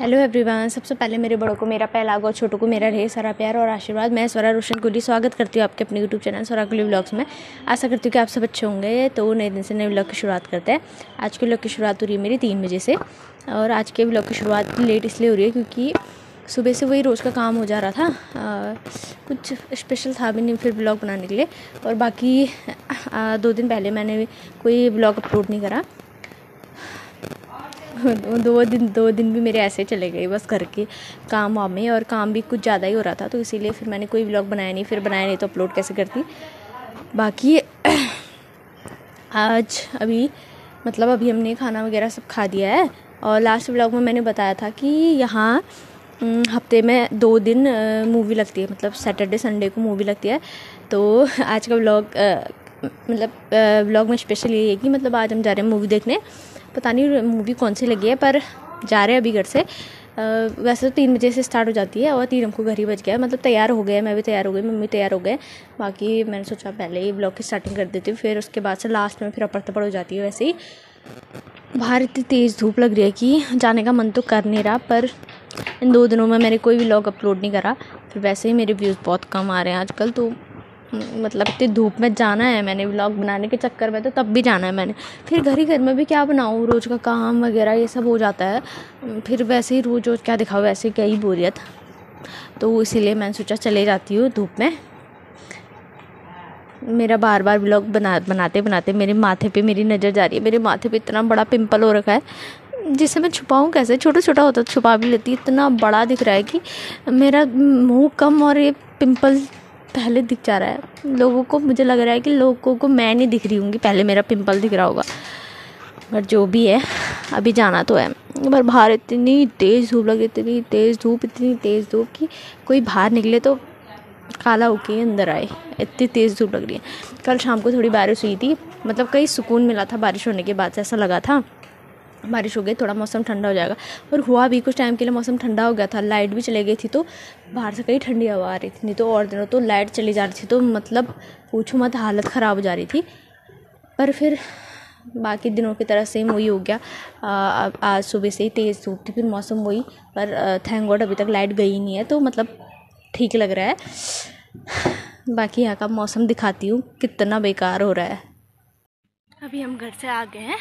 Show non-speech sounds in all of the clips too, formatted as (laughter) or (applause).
Hello everyone सबसे पहले मेरे बड़ों को मेरा पहला और छोटों को मेरा ढेर सारा प्यार और आशीर्वाद। मैं स्वरा रोशन कुली स्वागत करती हूँ आपके अपने YouTube channel Swara Kuli vlogs में। आशा करती हूँ कि आप सब अच्छे होंगे। तो नए दिन से नए ब्लॉग की शुरुआत करते हैं। आज के ब्लॉग की शुरुआत हो रही है मेरी तीन बजे से। और आज के ब्लॉग की शुरुआत लेट इसलिए हो रही है क्योंकि सुबह से वही रोज़ का काम हो जा रहा था। आ, कुछ स्पेशल था भी नहीं फिर ब्लॉग बनाने के लिए। और बाकी आ, दो दिन पहले मैंने कोई ब्लॉग अपलोड नहीं करा। (laughs) दो दिन दो दिन भी मेरे ऐसे चले गए बस घर के काम वाम में और काम भी कुछ ज़्यादा ही हो रहा था तो इसीलिए फिर मैंने कोई ब्लॉग बनाया नहीं, फिर बनाया नहीं तो अपलोड कैसे करती। बाकी (clears throat) आज अभी मतलब अभी हमने खाना वगैरह सब खा दिया है और लास्ट ब्लॉग में मैंने बताया था कि यहाँ हफ़्ते में दो दिन मूवी लगती है मतलब सैटरडे संडे को मूवी लगती है। तो (laughs) आज का ब्लॉग मतलब ब्लॉग में स्पेशल ये है कि मतलब आज हम जा रहे हैं मूवी देखने। पता नहीं मूवी कौन सी लगी है, पर जा रहे हैं अभी घर से। वैसे तो तीन बजे से स्टार्ट हो जाती है और तीन हमको घर ही बज गया मतलब तैयार हो गया मैं भी तैयार हो गई, मम्मी तैयार हो गए बाकी मैंने सोचा पहले ही ब्लॉग की स्टार्टिंग कर देती हूँ, फिर उसके बाद से लास्ट में फिर अपर तपड़ हो जाती है वैसे ही। बाहर इतनी तेज़ धूप लग रही है कि जाने का मन तो कर नहीं रहा, पर इन दो दिनों में मैंने कोई भी लॉग अपलोड नहीं करा। फिर वैसे ही मेरे व्यूज़ बहुत कम आ रहे हैं आजकल तो मतलब इतनी धूप में जाना है मैंने व्लॉग बनाने के चक्कर में तो तब भी जाना है मैंने। फिर घर ही घर में भी क्या बनाऊँ, रोज़ का काम वगैरह ये सब हो जाता है। फिर वैसे ही रोज़ रोज़ क्या दिखाओ वैसे क्या ही बोरियत। तो इसीलिए मैंने सोचा चले जाती हूँ धूप में। मेरा बार बार ब्लॉग बना, बनाते बनाते मेरे माथे पे मेरी नज़र जा रही है। मेरे माथे पे इतना बड़ा पिंपल हो रखा है, जिसे मैं छुपाऊँ कैसे? छोटा छोटा होता तो छुपा भी लेती, इतना बड़ा दिख रहा है कि मेरा मुँह कम और ये पिंपल पहले दिख जा रहा है। लोगों को, मुझे लग रहा है कि लोगों को मैं नहीं दिख रही हूँ पहले मेरा पिंपल दिख रहा होगा। बट जो भी है, अभी जाना तो है। पर बाहर इतनी तेज़ धूप लगी, इतनी तेज़ धूप, इतनी तेज़ धूप कि कोई बाहर निकले तो काला होके अंदर आए। इतनी तेज़ धूप लग रही है। कल शाम को थोड़ी बारिश हुई थी। मतलब कई सुकून मिला था बारिश होने के बाद, ऐसा लगा था। बारिश हो गई, थोड़ा मौसम ठंडा हो जाएगा। और हुआ भी कुछ टाइम के लिए मौसम ठंडा हो गया था लाइट भी चली गई थी तो बाहर से कई ठंडी हवा आ रही थी, नहीं तो और दिनों तो लाइट चली जा रही थी तो मतलब पूछो मत, हालत ख़राब हो जा रही थी। पर फिर बाकी दिनों की तरह सेम वही हो गया। आज सुबह से ही तेज़ धूप थी, फिर मौसम वही, पर थैंक गॉड अभी तक लाइट गई नहीं है तो मतलब ठीक लग रहा है। बाकी यहाँ का मौसम दिखाती हूँ, कितना बेकार हो रहा है। अभी हम घर से आ गए हैं।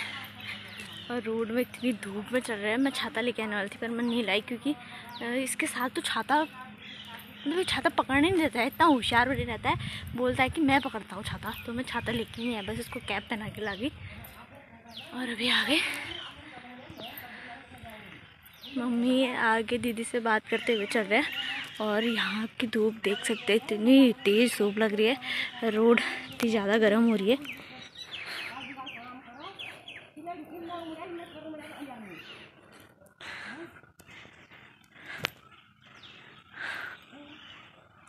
और रोड में इतनी धूप में चल रहा है। मैं छाता लेके आने वाली थी, पर मैं नहीं लाई क्योंकि इसके साथ तो छाता मतलब छाता पकड़ने नहीं देता है, इतना होशियार बने रहता है। बोलता है कि मैं पकड़ता हूँ छाता तो मैं छाता लेके नहीं आया, बस इसको कैप पहना के ला गई और अभी आ गए मम्मी आगे दीदी से बात करते हुए चल रहे हैं, और यहाँ की धूप देख सकते हैं, इतनी तेज़ धूप लग रही है। रोड इतनी ज़्यादा गर्म हो रही है।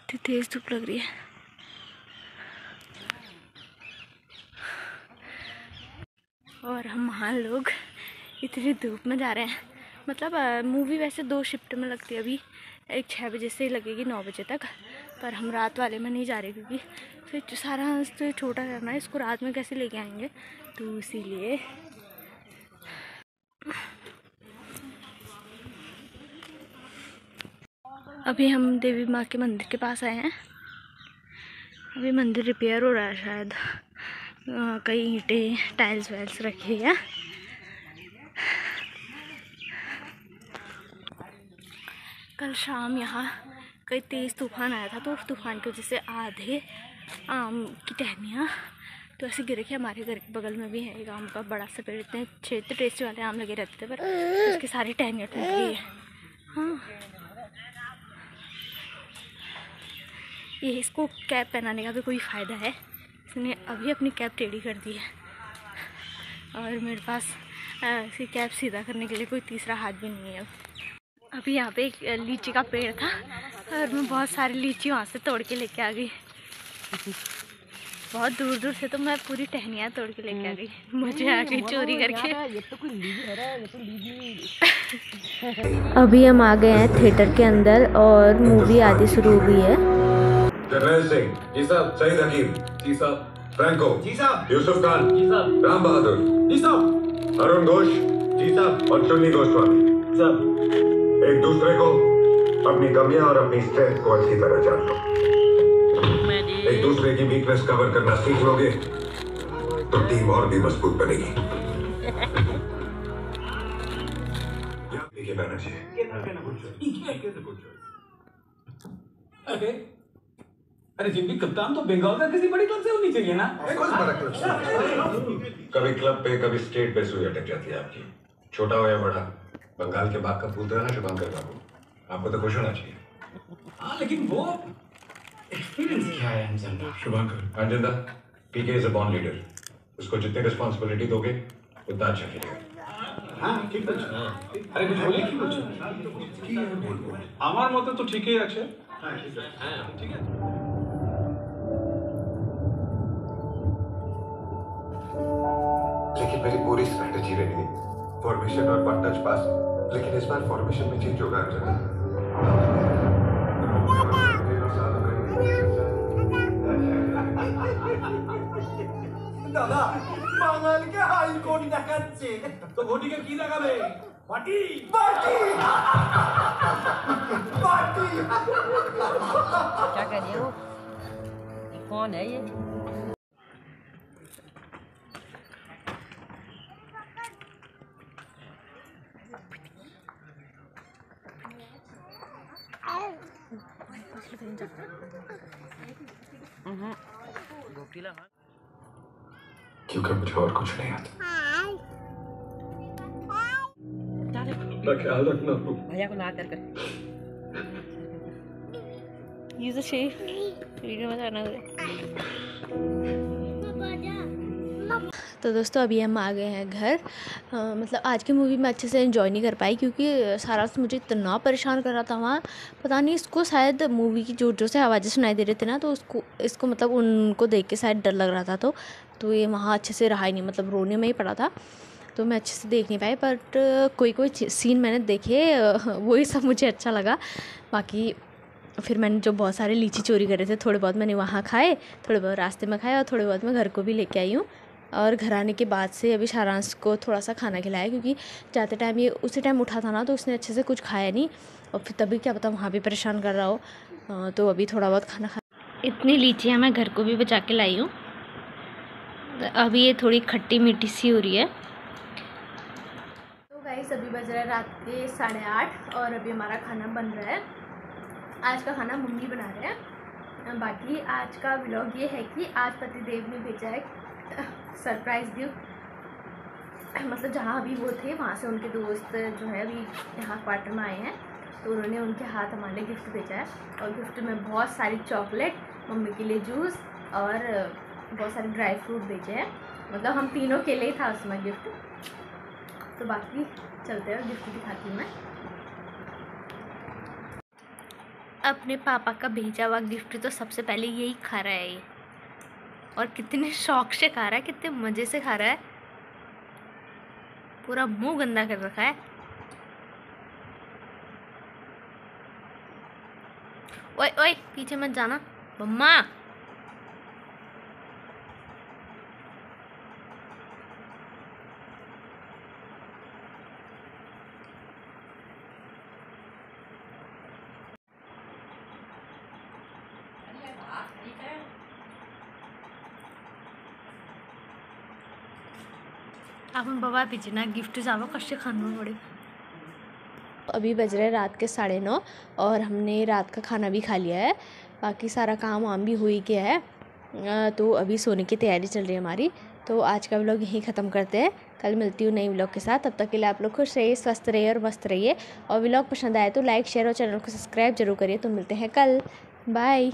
इतनी तेज़ धूप लग रही है। और हम वहाँ लोग इतनी धूप में जा रहे हैं। मतलब मूवी वैसे दो शिफ्ट में लगती है अभी। एक छः बजे से लगेगी नौ बजे तक, पर हम रात वाले में नहीं जा रहे क्योंकि फिर सारा तो छोटा करना है। इसको रात में कैसे लेके आएँगे? तो इसीलिए अभी हम देवी माँ के मंदिर के पास आए हैं। अभी मंदिर रिपेयर हो रहा है शायद। कई ईंटें टाइल्स वाइल्स रखी है। कल शाम यहाँ कई तेज़ तूफ़ान आया था तो उस तूफ़ान की वजह से आधे आम की टहनियाँ तो ऐसे गिरे के हमारे घर के बगल में भी है एक आम का बड़ा सा पेड़, इतने क्षेत्र टेस्टी वाले आम लगे रहते थे, पर उसकी सारी टहनियाँ टूट गई है। हाँ। ये इसको कैप पहनाने का भी कोई फ़ायदा है। इसने अभी अपनी कैप टेढ़ी कर दी है। और मेरे पास इसी कैप सीधा करने के लिए कोई तीसरा हाथ भी नहीं है अभी यहाँ पे एक लीची का पेड़ था, और मैं बहुत सारी लीची वहाँ से तोड़ के लेके आ गई। बहुत दूर दूर से तो मैं पूरी टहनियाँ तोड़ के लेके आ गई। मुझे आ गई चोरी करके। (laughs) अभी हम आ गए हैं थिएटर के अंदर और मूवी आदि शुरू हुई है। जी साहब शहीद हकीम जी साहब फ्रैंको जी साहब। यूसुफ खान जी साहब। राम बहादुर जी साहब। अरुण घोष जी साहब। और चुन्नी गोस्वामी। साहब। एक दूसरे को अपनी कमियाँ और अपनी स्ट्रेंथ को अच्छी तरह जान लो। दूसरे की वीकनेस कवर करना सीख लोगे तो टीम और भी मज़बूत बनेगी। अरे अरे जिम की कप्तान तो बंगाल का किसी बड़ी क्लब से होनी चाहिए ना? कभी क्लब पे कभी स्टेट पे सुई अटक जाती है आपकी। छोटा हो या बड़ा बंगाल के बाग का फूल तो है ना शुभंकर बाबू? आपको तो खुश होना चाहिए। हाँ लेकिन वो एक्सपीरियंस क्या है अंजना शुभंकर अंजंदा PK is a born leader उसको जितनी रिस्पॉन्सिबिलिटी दोगे उतना अच्छा खेलेगा হ্যাঁ ঠিক বলছো আরে কিছু বলি কি বলছো কি আর বলবো আমার মতে তো ঠিকই আছে হ্যাঁ ঠিক আছে হ্যাঁ ঠিক আছে लेकिन मेरी पूरी स्ट्रैटेजी रेडी है फॉर्मेशन और वन टच पास लेकिन इस बार फॉर्मेशन में चेंज होगा দাদা বাঙালিকে হাইকোর্ট দেখাচ্ছে তো ভোটিকে কি দেখাবে পার্টি পার্টি পার্টি क्या कर रहे हो ये कौन है ये क्योंकि मुझे और कुछ नहीं आता? डाले ख्याल रखना। भैया को ना कर कर। ये तो सही वीडियो में जाना तो दोस्तों अभी हम आ गए हैं घर। अ, मतलब आज की मूवी मैं अच्छे से इन्जॉय नहीं कर पाई क्योंकि सारा से मुझे इतना परेशान कर रहा था वहाँ। पता नहीं इसको शायद मूवी की ज़ोर ज़ोर से आवाज़ें सुनाई दे रहे थे ना तो उसको इसको मतलब उनको देख के शायद डर लग रहा था तो। तो ये वहाँ अच्छे से रहा ही नहीं मतलब रोने में ही पड़ा था। तो मैं अच्छे से देख नहीं पाई बट कोई कोई सीन मैंने देखे (laughs) वही सब मुझे अच्छा लगा। बाकी फिर मैंने जो बहुत सारे लीची चोरी करे थे थोड़े बहुत मैंने वहाँ खाए थोड़े बहुत रास्ते में खाए और थोड़े बहुत मैं घर को भी लेके आई हूँ। और घर आने के बाद से अभी सारांश को थोड़ा सा खाना खिलाया क्योंकि जाते टाइम ये उसी टाइम उठा था ना तो उसने अच्छे से कुछ खाया नहीं। और फिर तभी क्या पता वहाँ भी परेशान कर रहा हो। तो अभी थोड़ा बहुत खाना खा इतनी लीचियाँ मैं घर को भी बचा के लाई हूँ। अभी ये थोड़ी खट्टी मीठी सी हो रही है। तो गाइस अभी बज रहा है रात के साढ़े आठ और अभी हमारा खाना बन रहा है। आज का खाना मम्मी बना रहे हैं। बाकी आज का ब्लॉग ये है कि आज पतिदेव ने भेजा है। सरप्राइज़ गिफ्ट मतलब जहाँ भी वो थे, वहाँ से उनके दोस्त जो है अभी यहाँ क्वार्टर में आए हैं तो उन्होंने उनके हाथ हमारे गिफ्ट भेजा है। और गिफ्ट में बहुत सारी चॉकलेट, मम्मी के लिए जूस और बहुत सारे ड्राई फ्रूट भेजे हैं। मतलब हम तीनों के लिए था उसमें गिफ्ट। तो बाकी चलते हैं गिफ्ट दिखाती हूँ मैं। अपने पापा का भेजा हुआ गिफ्ट तो सबसे पहले यही खा रहा है। और कितने शौक से खा रहा है, कितने मज़े से खा रहा है। पूरा मुँह गंदा कर रखा है। ओए ओए, पीछे मत जाना। मम्मा। आपण बाबा पीछे ना गिफ्ट जावं, कसे खाणं पड़े अभी बज रहे रात के साढ़े नौ और हमने रात का खाना भी खा लिया है। बाकी सारा काम वाम भी हो ही गया है। तो अभी सोने की तैयारी चल रही है हमारी। तो आज का व्लॉग यहीं ख़त्म करते हैं। कल मिलती हूँ नई व्लॉग के साथ। तब तक के लिए आप लोग खुश रहिए, स्वस्थ रहिए और मस्त रहिए। और व्लॉग पसंद आए तो लाइक शेयर और चैनल को सब्सक्राइब ज़रूर करिए। तो मिलते हैं कल। बाय